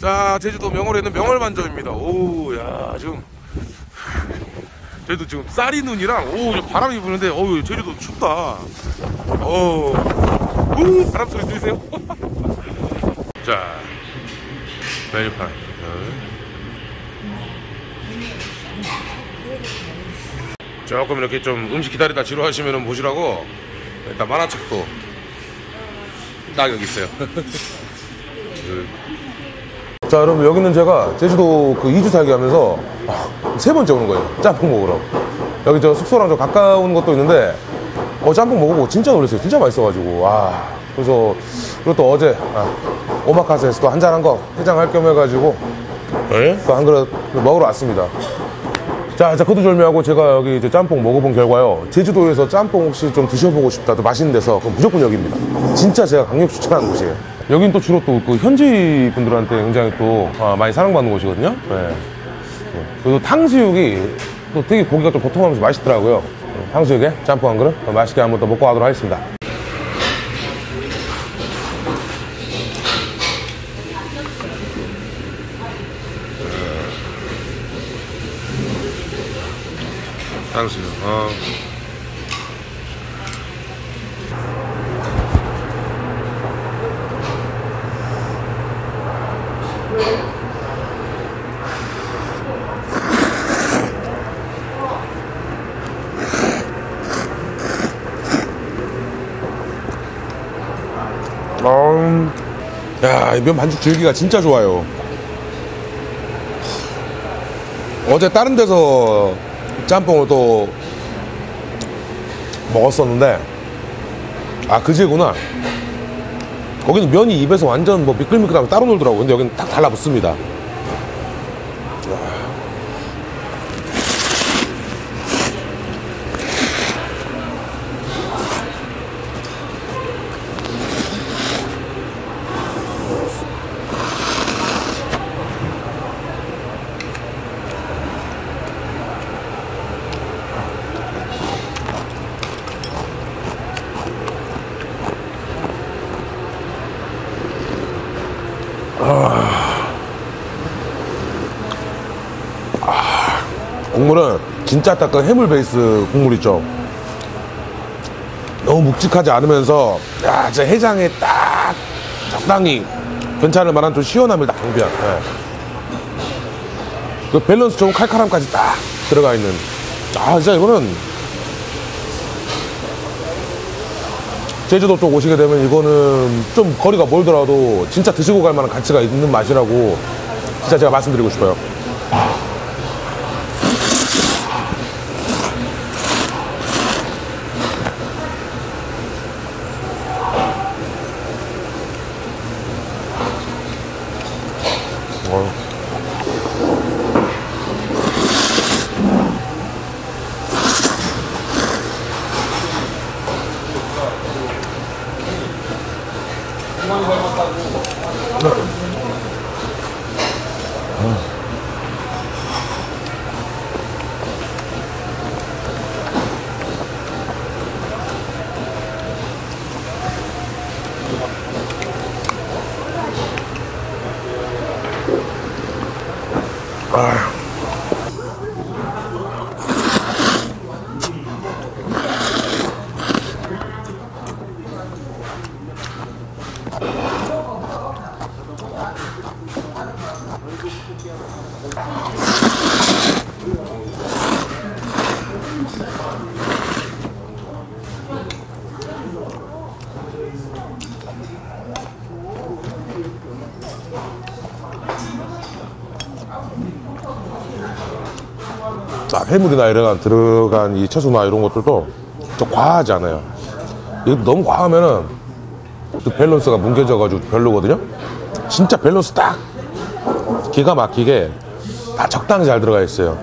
자 제주도 명월에 있는 명월반점입니다. 오야 지금. 제주도 지금 쌀이 눈이랑 오 바람이 부는데 어우 제주도 춥다. 어 우, 바람 소리 들리세요? 자 메뉴판. 조금 이렇게 좀 음식 기다리다 지루하시면 보시라고 일단 만화책도 딱 여기 있어요. 자 여러분 여기는 제가 제주도 그 2주 살기 하면서 아, 세 번째 오는 거예요. 짬뽕 먹으러 여기 저 숙소랑 좀 가까운 것도 있는데 어 짬뽕 먹어보고 진짜 놀랐어요. 진짜 맛있어가지고. 와 그래서 그리고 또 어제 아, 오마카세에서 또 한잔한 거 해장할 겸 해가지고 또 한 그릇 먹으러 왔습니다 자, 자, 그도절미하고 제가 여기 이제 짬뽕 먹어본 결과요. 제주도에서 짬뽕 혹시 좀 드셔보고 싶다, 또 맛있는 데서, 그럼 무조건 여기입니다. 진짜 제가 강력 추천하는 곳이에요. 여긴 또 주로 또 그 현지 분들한테 굉장히 또 아, 많이 사랑받는 곳이거든요. 네. 네. 그리고 탕수육이 또 되게 고기가 좀 보통하면서 맛있더라고요. 네, 탕수육에 짬뽕 한 그릇 맛있게 한번 또 먹고 가도록 하겠습니다. 탕수육. 어. 음. 야, 이면 반죽 질기가 진짜 좋아요. 어제 다른 데서 짬뽕을 또 먹었었는데 아 그제구나. 거기는 면이 입에서 완전 뭐 미끌미끌하면 따로 놀더라고 근데 여기는 딱 달라붙습니다 국물은 진짜 따끈 해물 베이스 국물 있죠. 너무 묵직하지 않으면서 야, 진짜 해장에 딱 적당히 괜찮을 만한 좀 시원함을 딱 경비한. 예. 그 밸런스 좋은 칼칼함까지 딱 들어가 있는. 아, 진짜 이거는 제주도 쪽 오시게 되면 이거는 좀 거리가 멀더라도 진짜 드시고 갈 만한 가치가 있는 맛이라고 진짜 제가 말씀드리고 싶어요. 아, 해물이나 이런 들어간 이 채소나 이런 것들도 좀 과하지 않아요. 이거 너무 과하면은 또 밸런스가 뭉개져 가지고 별로거든요. 진짜 밸런스 딱 기가 막히게 다 적당히 잘 들어가 있어요.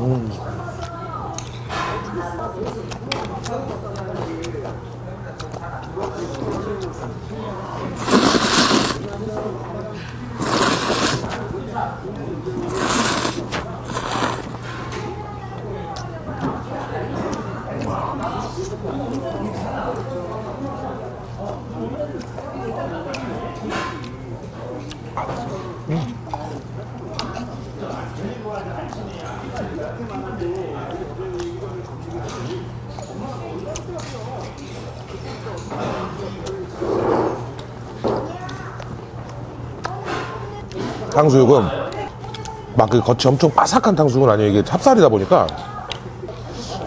음. 탕수육은 막 그 겉이 엄청 바삭한 탕수육은 아니에요. 이게 찹쌀이다 보니까.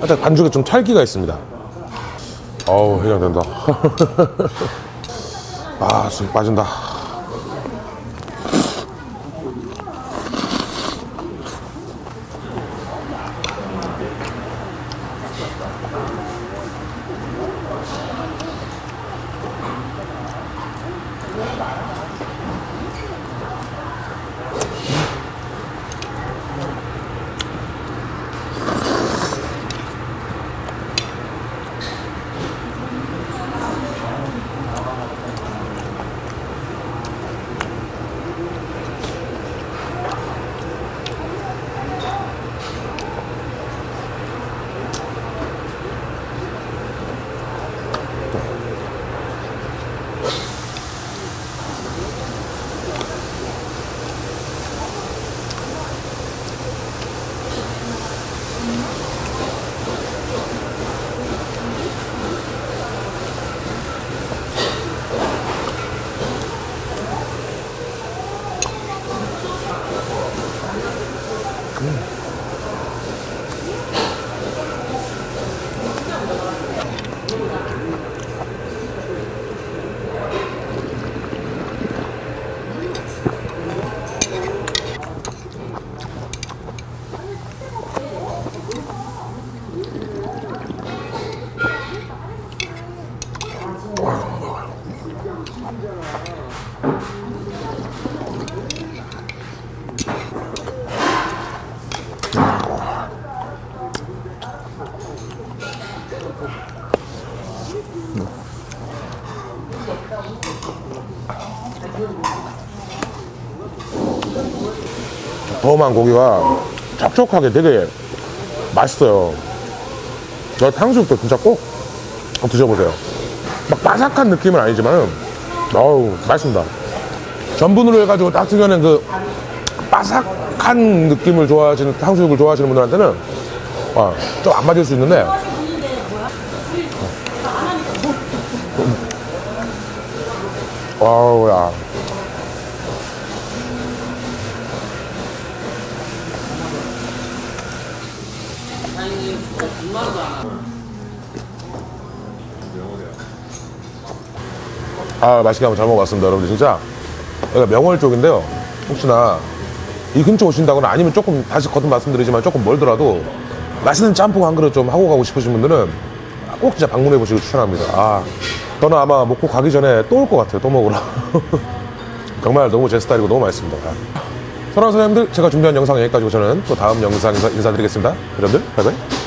일단 반죽에 좀 찰기가 있습니다. 어우 해장된다. 아, 술 빠진다. 더만 고기가 촉촉하게 되게 맛있어요. 저 탕수육도 진짜 꼭 드셔보세요. 막 바삭한 느낌은 아니지만은, 어우, 맛있습니다. 전분으로 해가지고 딱 튀겨낸 그 바삭한 느낌을 좋아하시는, 탕수육을 좋아하시는 분들한테는, 아, 좀안 맞을 수 있는데, 와우, 야. 아, 맛있게 한번 잘 먹어봤습니다. 여러분들 진짜. 여기가 명월 쪽인데요. 혹시나 이 근처 오신다거나 아니면 조금 다시 거듭 말씀드리지만 조금 멀더라도 맛있는 짬뽕 한 그릇 좀 하고 가고 싶으신 분들은 꼭 진짜 방문해 보시길 추천합니다. 아, 저는 아마 먹고 가기 전에 또 올 것 같아요. 또 먹으러. 정말 너무 제 스타일이고 너무 맛있습니다. 사랑하는 사장님들, 제가 준비한 영상 여기까지고 저는 또 다음 영상에서 인사드리겠습니다. 여러분들, 바이바이.